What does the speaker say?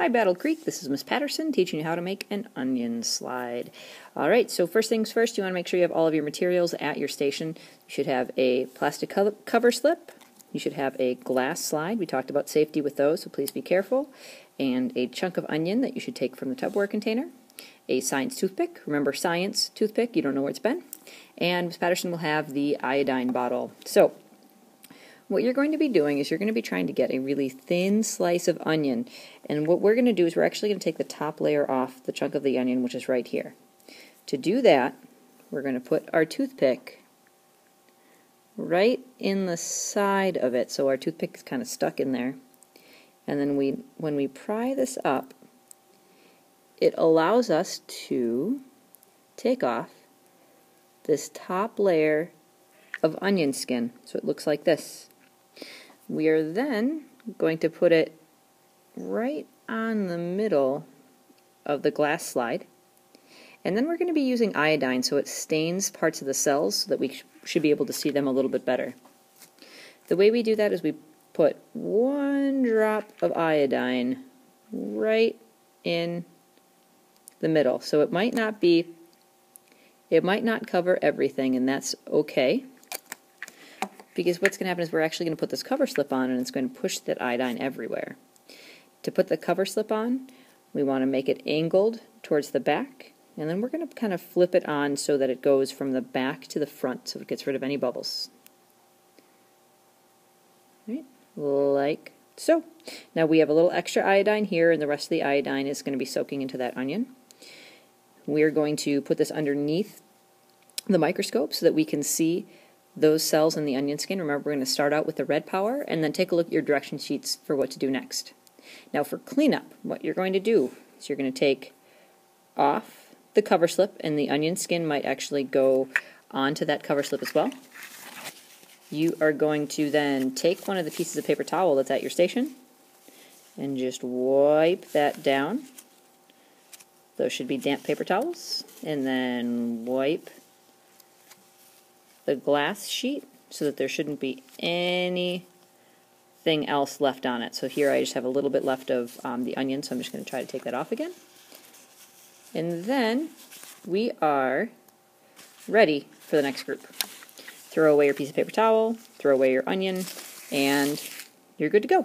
Hi Battle Creek, this is Miss Paterson teaching you how to make an onion slide. Alright, so first things first, you want to make sure you have all of your materials at your station. You should have a plastic cover slip, you should have a glass slide, we talked about safety with those, so please be careful, and a chunk of onion that you should take from the tubware container, a science toothpick, remember science toothpick, you don't know where it's been, and Miss Paterson will have the iodine bottle. So, what you're going to be doing is you're going to be trying to get a really thin slice of onion. And what we're going to do is we're actually going to take the top layer off the chunk of the onion, which is right here. To do that, we're going to put our toothpick right in the side of it, so our toothpick is kind of stuck in there. And then we, when we pry this up, it allows us to take off this top layer of onion skin. So it looks like this. We are then going to put it right on the middle of the glass slide. And then we're going to be using iodine so it stains parts of the cells so that we sh should be able to see them a little bit better. The way we do that is we put one drop of iodine right in the middle. So it might not be, it might not cover everything and that's okay because what's going to happen is we're actually going to put this cover slip on and it's going to push that iodine everywhere. To put the cover slip on, we want to make it angled towards the back and then we're going to kind of flip it on so that it goes from the back to the front so it gets rid of any bubbles. Right, like so. Now we have a little extra iodine here and the rest of the iodine is going to be soaking into that onion. We're going to put this underneath the microscope so that we can see those cells in the onion skin. Remember, we're going to start out with the red power and then take a look at your direction sheets for what to do next. Now for cleanup, what you're going to do is you're going to take off the cover slip and the onion skin might actually go onto that cover slip as well. You are going to then take one of the pieces of paper towel that's at your station and just wipe that down. Those should be damp paper towels. And then wipe the glass sheet so that there shouldn't be anything else left on it. So here I just have a little bit left of um, the onion, so I'm just going to try to take that off again. And then we are ready for the next group. Throw away your piece of paper towel, throw away your onion, and you're good to go.